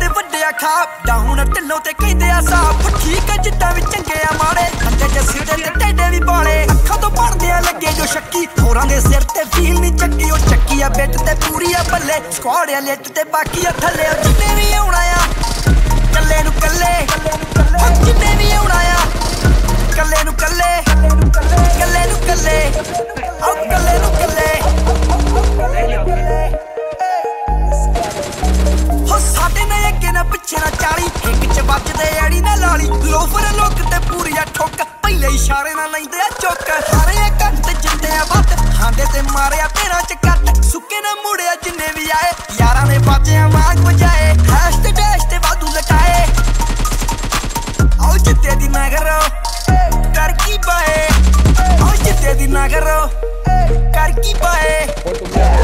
ਸਾਫ਼ ਡਾਊਨ ਢਿੱਲੋਂ ਤੇ ਕਹਿੰਦੇ ਆ ਸਾਫ਼ ਠੀਕ ਹੈ ਜਿੱਦਾਂ ਵੀ ਚੰਗੇ ਆ ਮਾੜੇ। ਕੰਦੇ ਚ ਸਿਰੇ ਤੇ ਟੇਡੇ ਵੀ ਬਾਲੇ। ਅੱਖਾਂ ਤੋਂ ਪੜਦੇ ਆ ਲੱਗੇ ਜੋ ਸ਼ੱਕੀ। ਹੋਰਾਂ ਦੇ ਸਿਰ ਤੇ ਫੀਲ ਨਹੀਂ ਚੱਕੀ। ਉਹ ਚੱਕੀ ਆ ਬਿੱਟ ਤੇ ਪੂਰੀ ਆ ਬੱਲੇ। ਸਕਵਾਡ ਆ ਲਿੱਟ ਤੇ ਬਾਕੀ ਆ ਥੱਲੇ। ਜਿੰਨੇ ਵੀ ਪਿੱਛੇ ਨਾ ਚਾਲੀ ਇੱਕ ਚ ਵੱਜਦੇ ਐੜੀ ਨਾ ਲਾਲੀ ਲੋਫਰ ਲੋਕ ਤੇ ਪੂਰੀਆ ਠੋਕ ਪਹਿਲੇ ਇਸ਼ਾਰੇ ਨਾਲ ਲੈਂਦੇ ਆ ਚੁੱਕ ਹਾਰੇ ਕੰਟ ਜਿੰਦੇ ਆ ਵੱਟ ਹਾਂਦੇ ਤੇ ਮਾਰਿਆ ਤੇਰਾ ਚ ਕੱਟ ਸੁੱਕੇ ਨਾ ਮੁੜਿਆ ਜਿੰਨੇ ਵੀ ਆਏ ਯਾਰਾਂ ਨੇ ਬਾਜਿਆਂ ਵਾਂਗ ਵਜਾਏ ਹੈਸ਼ ਤੇ ਡੈਸ਼ ਤੇ ਵਾਧੂ ਲਟਾਏ ਆਓ ਜਿੱਤੇ ਦੀ ਨਾ ਕਰੋ ਕਰ ਕੀ ਪਾਏ ਆਓ ਜਿੱਤੇ ਦੀ ਨਾ ਕਰੋ ਕਰ ਕੀ ਪਾਏ